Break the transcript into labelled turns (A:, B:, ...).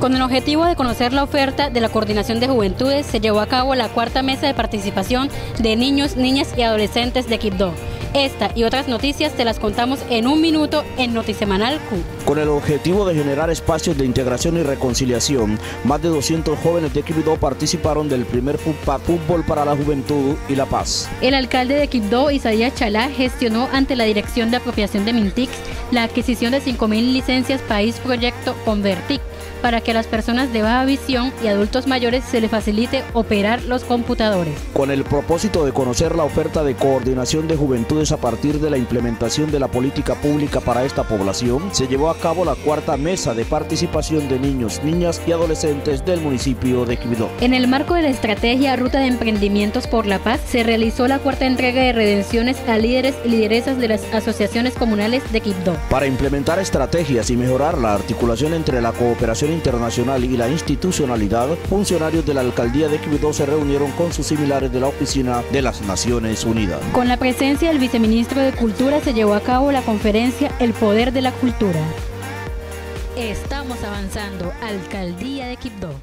A: Con el objetivo de conocer la oferta de la Coordinación de Juventudes, se llevó a cabo la cuarta mesa de participación de niños, niñas y adolescentes de Quibdó. Esta y otras noticias te las contamos en un minuto en Notisemanal Q.
B: Con el objetivo de generar espacios de integración y reconciliación, más de 200 jóvenes de Quibdó participaron del primer Fútbol para la Juventud y la Paz.
A: El alcalde de Quibdó, Isaías Chalá, gestionó ante la Dirección de Apropiación de Mintix la adquisición de 5.000 licencias País Proyecto Convertic para que a las personas de baja visión y adultos mayores se les facilite operar los computadores.
B: Con el propósito de conocer la oferta de coordinación de a partir de la implementación de la política pública para esta población, se llevó a cabo la cuarta mesa de participación de niños, niñas y adolescentes del municipio de Quibdó.
A: En el marco de la estrategia Ruta de Emprendimientos por la Paz, se realizó la cuarta entrega de redenciones a líderes y lideresas de las asociaciones comunales de Quibdó.
B: Para implementar estrategias y mejorar la articulación entre la cooperación internacional y la institucionalidad, funcionarios de la alcaldía de Quibdó se reunieron con sus similares de la Oficina de las Naciones Unidas.
A: Con la presencia del viceministro de Cultura se llevó a cabo la conferencia El Poder de la Cultura. Estamos avanzando, Alcaldía de Quibdó.